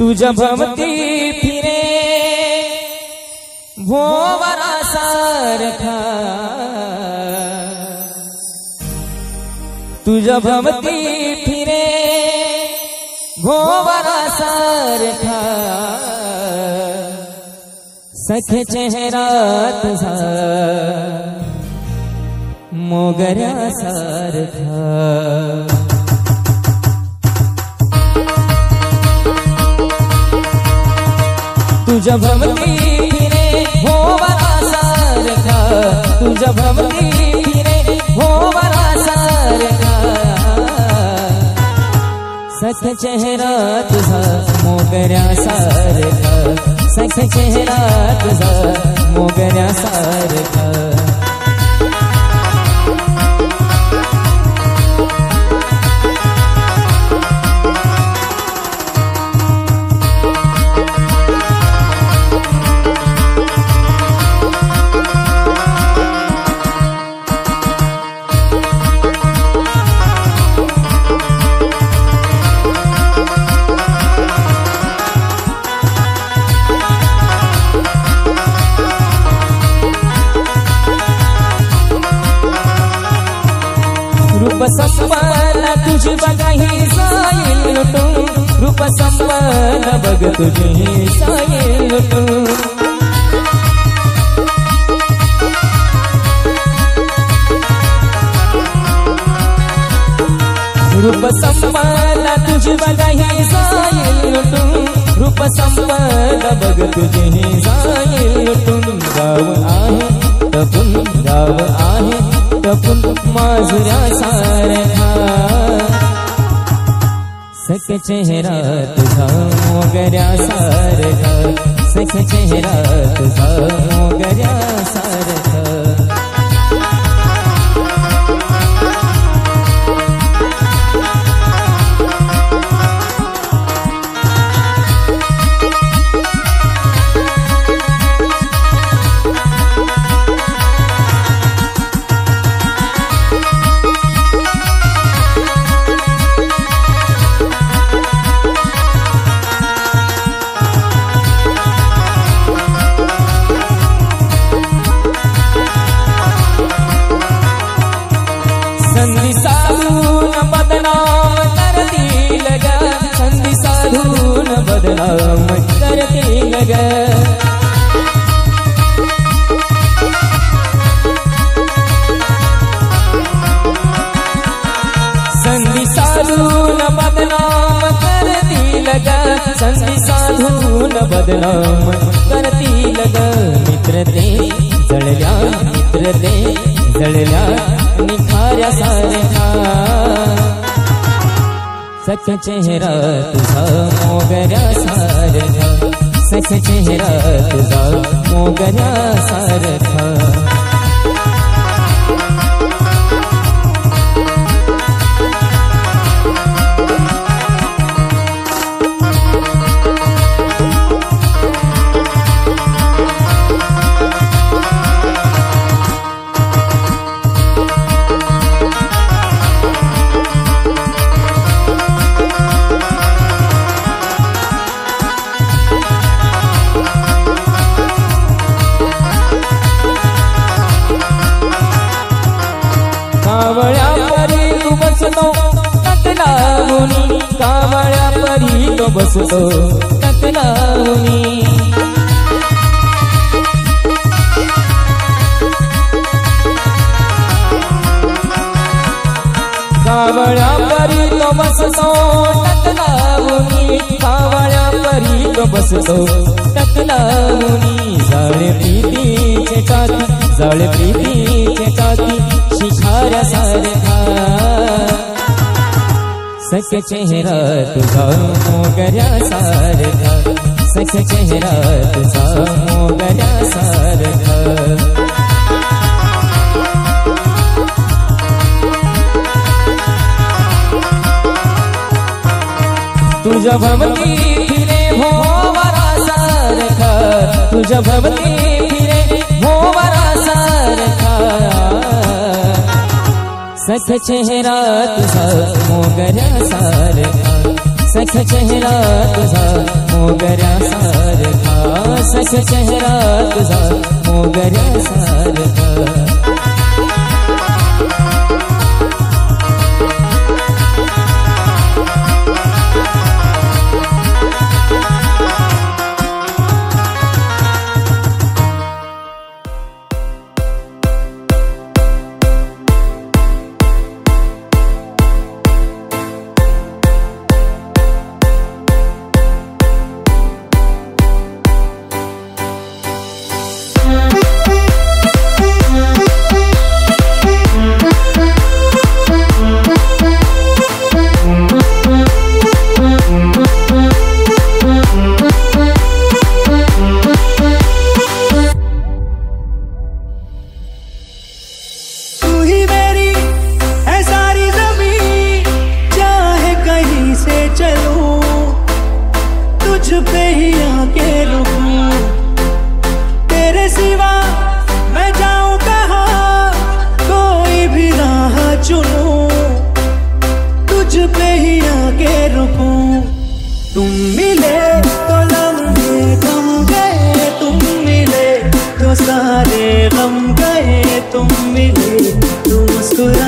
तुझ्या भवती फिरे भोवरा सारखा तुझ्या भवती फिरे भोवरा सारखा सखे चेहरा तुझा मोगऱ्या सारखा तुझ्या भवती फिरे हो बड़ा सारका तू जब हम फिरे हो सारखा सच चेहरा तुझा, मोगरा सारखा सच चेहरा तुझा, मोगरा सारखा रूप रूप संपन्न बघ तुझी साईल लुटून रूप संपन्न तुझी बघाही साईल लुटून रूप संपन्न बघ तुझी साईल लुटून गाव आहे, तपून गाव आहे, तपून माजुऱ्या सारखा सख चेहरा तुझा मोगऱ्या सारखा सख चेहरा तुझा मोगऱ्या सारखा साधून बदनाम करतील ग संधी साधून बदनाम करतील ग संधी साधून बदनाम करतील ग मित्र ते जळल्या मित्र ते जळल्या निखाऱ्या सारखा सख चेहरा तुझा मोगऱ्या सारखा। सख चेहरा तुझा मोगऱ्या सारखा हसलो ककलावणी कावळ्या परी तो बसतो टकलावणी कावळ्या परी तो बसतो टकलावणी जाळे प्रीतीचे काती जाळे प्रीतीचे शिखाऱ्या सारखा सख चेहरा तुझा मोगऱ्या सारखा सख चेहरा तुझा मोगऱ्या सारखा तुझ्या भवती फिरे भोवरा सारखा तुझ्या भवती सख चेहरा तुझा मोगरा सार सख चेहरा तुझा मोगरा सार सख चेहरा तुझा मोगरा सारखा तुम मिले तो लम्हे कम गए, तुम मिले तो सारे गम गए, तुम मिले तुम मुस्कुराना